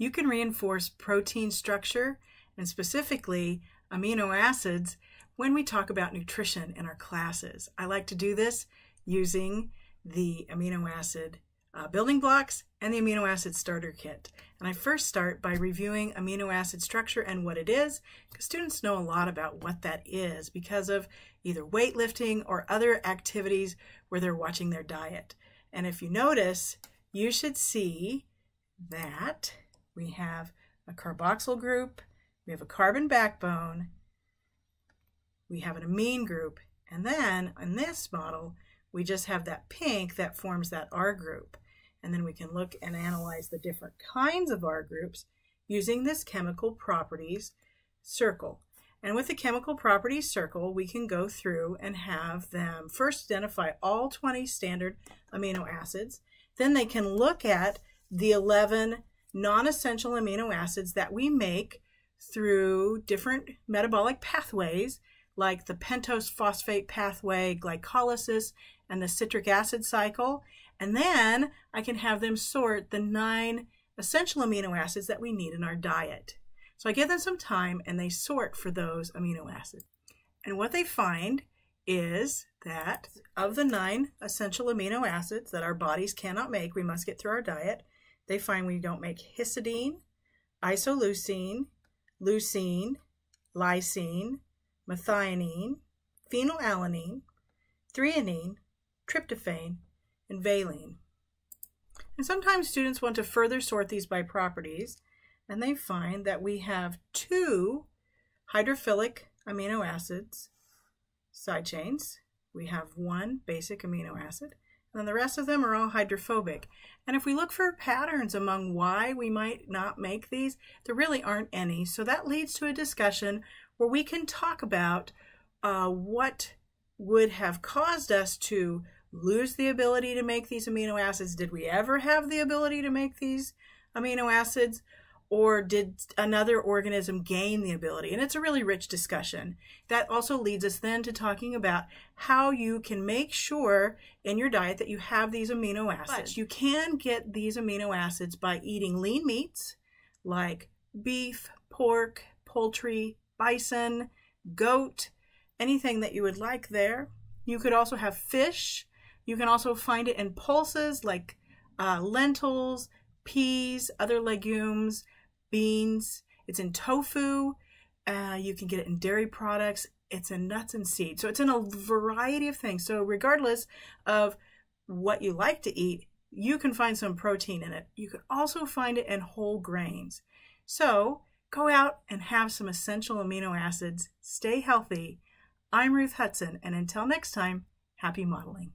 You can reinforce protein structure and specifically amino acids when we talk about nutrition in our classes. I like to do this using the amino acid uh, building blocks and the amino acid starter kit. And I first start by reviewing amino acid structure and what it is, because students know a lot about what that is because of either weightlifting or other activities where they're watching their diet. And if you notice, you should see that we have a carboxyl group, we have a carbon backbone, we have an amine group, and then in this model, we just have that pink that forms that R group. And then we can look and analyze the different kinds of R groups using this chemical properties circle. And with the chemical properties circle, we can go through and have them first identify all 20 standard amino acids. Then they can look at the 11 non-essential amino acids that we make through different metabolic pathways like the pentose phosphate pathway, glycolysis, and the citric acid cycle. And then I can have them sort the nine essential amino acids that we need in our diet. So I give them some time and they sort for those amino acids. And what they find is that of the nine essential amino acids that our bodies cannot make, we must get through our diet, they find we don't make histidine, isoleucine, leucine, lysine, methionine, phenylalanine, threonine, tryptophan, and valine. And sometimes students want to further sort these by properties, and they find that we have two hydrophilic amino acids side chains. We have one basic amino acid, and the rest of them are all hydrophobic. And if we look for patterns among why we might not make these, there really aren't any. So that leads to a discussion where we can talk about uh, what would have caused us to lose the ability to make these amino acids. Did we ever have the ability to make these amino acids? Or did another organism gain the ability? And it's a really rich discussion. That also leads us then to talking about how you can make sure in your diet that you have these amino acids. But you can get these amino acids by eating lean meats like beef, pork, poultry, bison, goat, anything that you would like there. You could also have fish. You can also find it in pulses like uh, lentils, peas, other legumes, beans. It's in tofu. Uh, you can get it in dairy products. It's in nuts and seeds. So it's in a variety of things. So regardless of what you like to eat, you can find some protein in it. You can also find it in whole grains. So Go out and have some essential amino acids. Stay healthy. I'm Ruth Hutson, and until next time, happy modeling.